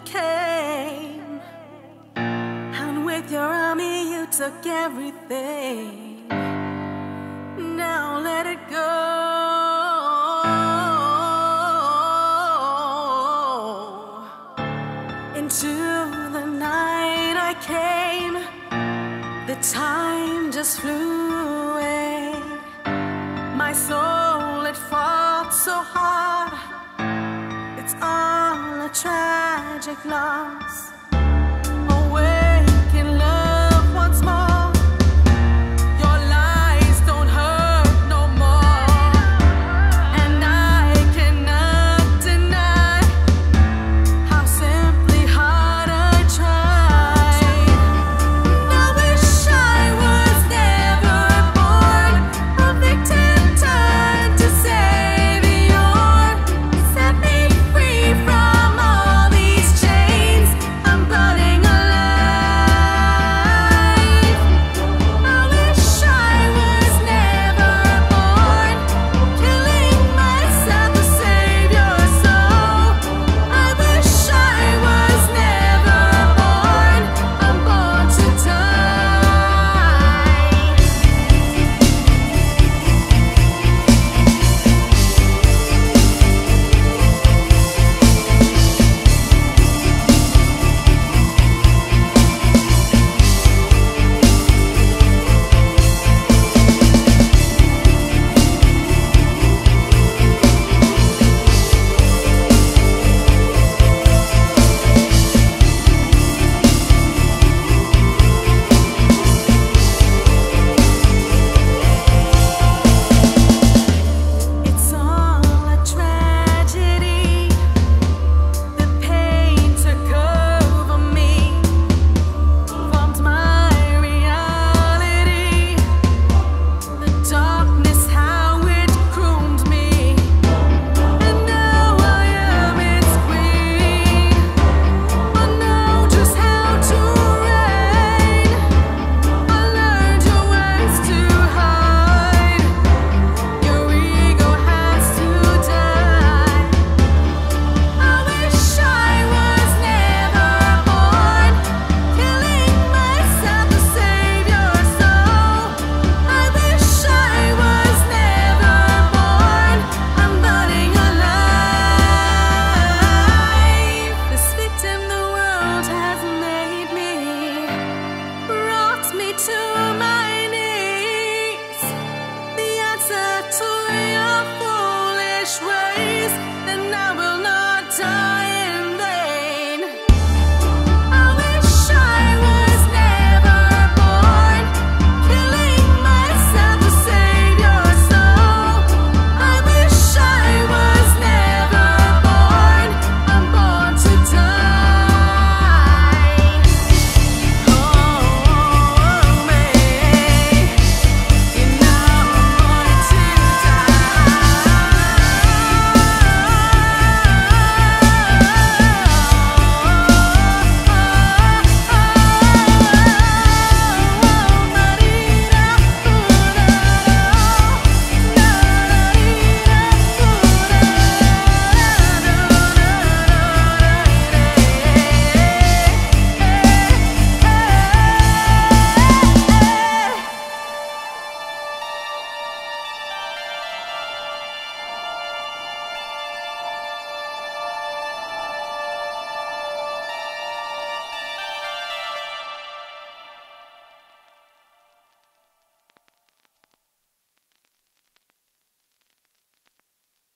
came, and with your army you took everything. Now let it go. Into the night I came, the time just flew away. My soul, it fought so hard. It's all a tragic loss.